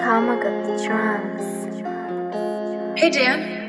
Karma got the drums. Hey, Dan.